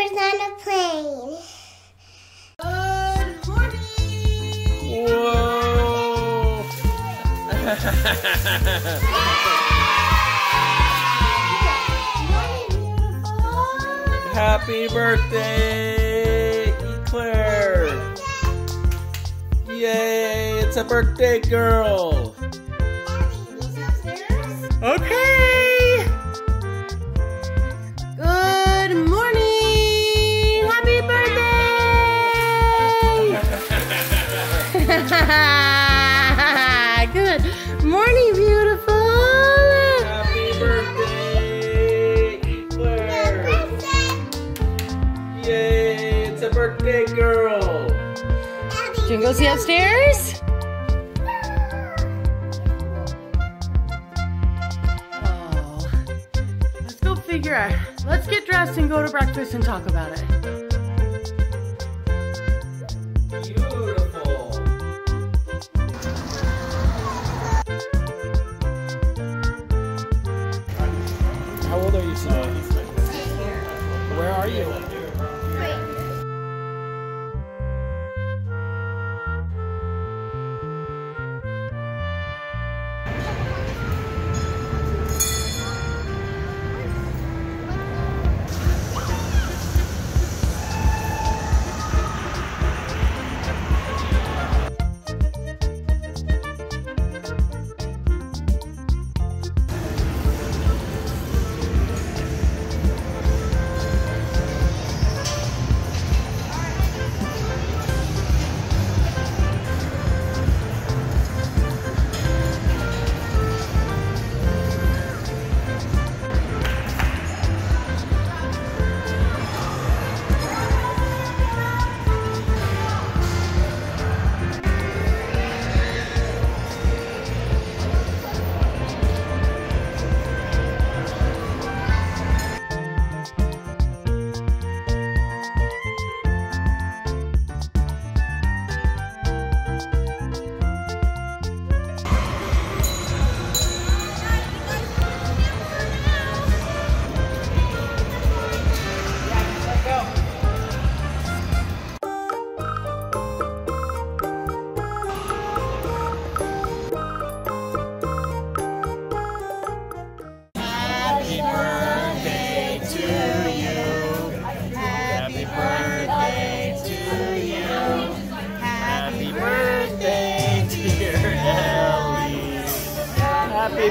papers on a plane. Good morning. Whoa! Happy birthday, Eclair! Yay, it's a birthday girl! Okay! Good morning, beautiful. Happy birthday, Eclair! Yay, it's a birthday girl! You can go see upstairs? Oh. Let's go figure out. Let's get dressed and go to breakfast and talk about it. Beautiful! Where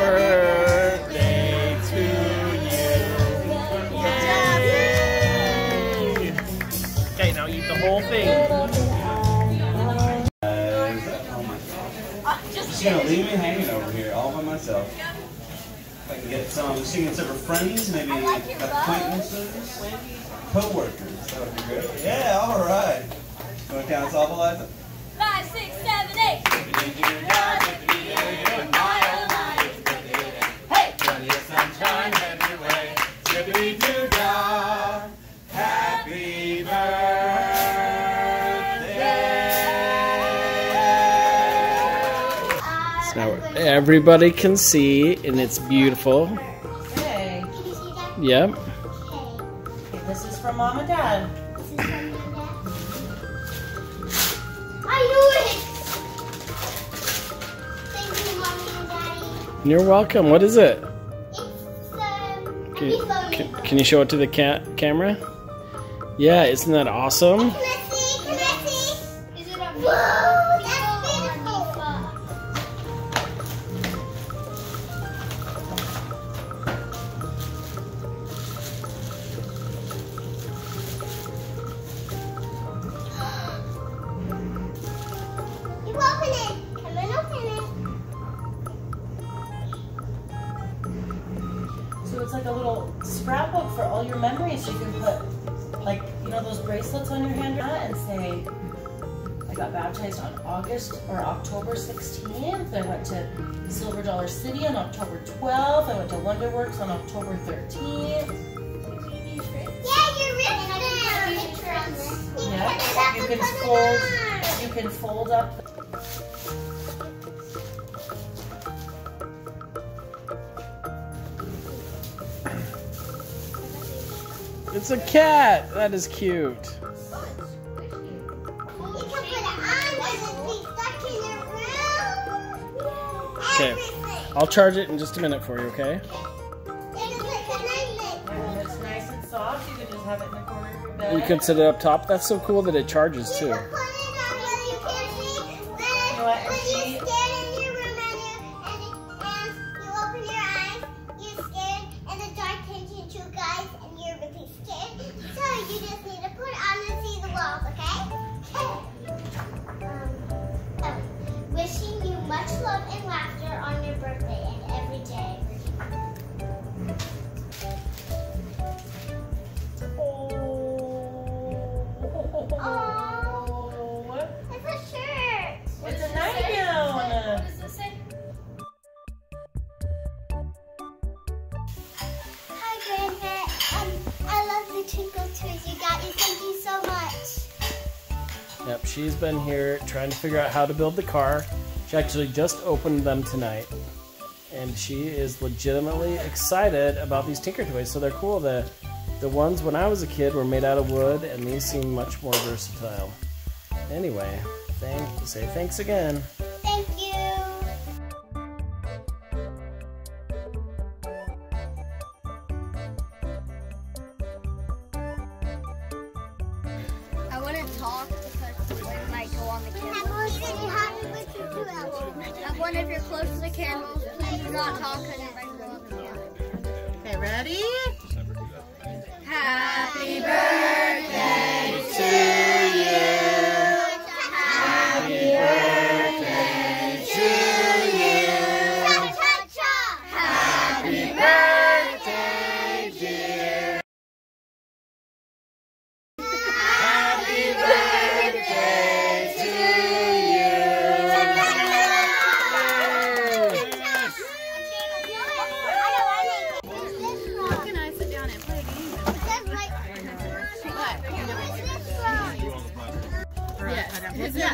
birthday to you. Yay! Okay, now eat the whole thing. Uh, She's gonna leave me hanging over here all by myself. If I can get some, she can get some friends, maybe acquaintances, co-workers. That would be great. Yeah, all right. You want to count us off, Eliza? Five, six, seven, eight. Everybody can see, and it's beautiful. Okay. Can you see that? Yep. okay. This is from mom and dad. This is from me and Dad. I knew it! Thank you, Mommy and Daddy. You're welcome. What is it? Um, Can, you- can, can you show it to the ca- camera? Yeah, isn't that awesome? So it's like a little scrapbook for all your memories. You can put, like, you know, those bracelets on your hand and say, I got baptized on August or October 16th. I went to Silver Dollar City on October 12th. I went to Wonderworks on October 13th. Yeah, you're really good. You Yeah, can have you to can put it fold. You can fold up. It's a cat. That is cute. You can put it on and it'll be stuck in your room. Okay. I'll charge it in just a minute for you, okay? It is like a nightmare. And when it's nice and soft, you can just have it in the corner of your bed. You can sit it up top. That's so cool that it charges too. She's been here trying to figure out how to build the car. She actually just opened them tonight. And she is legitimately excited about these Tinker Toys. So they're cool. The the ones when I was a kid were made out of wood and these seem much more versatile. Anyway, thank say thanks again. Thank you. I wouldn't talk because it might go on the camera. I wonder if you're close to the camera, please do not talk because it might go on the camera. Okay, ready? Happy birthday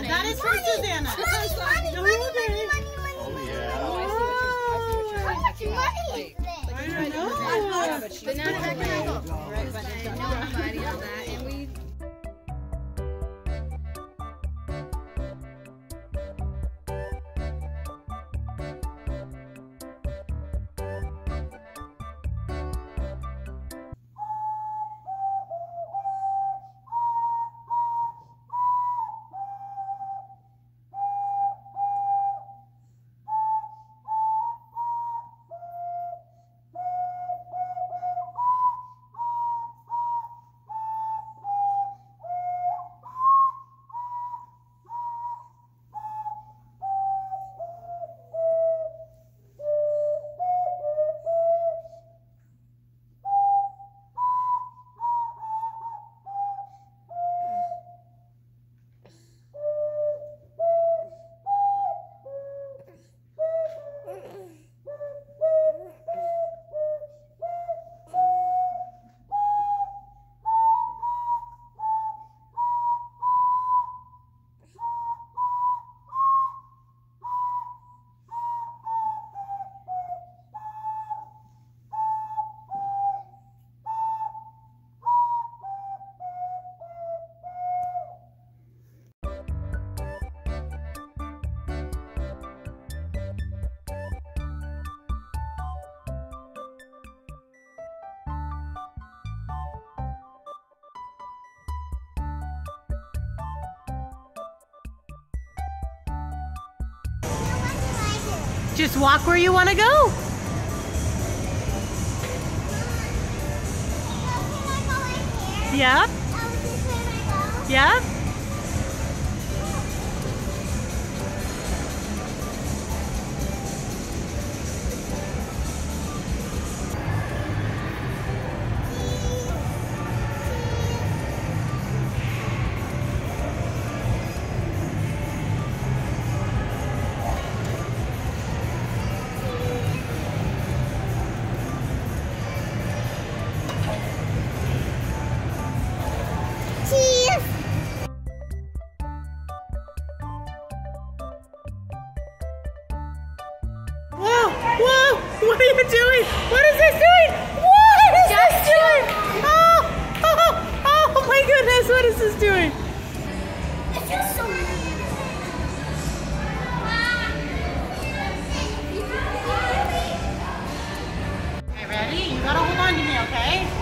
Yes. Yeah, that is for Susanna. Money, No, okay. I know. But not technical. Because Just walk where you want to go. Yep. Yep. this? What is this doing? It feels so weird. Okay, ready? You gotta hold on to me, okay?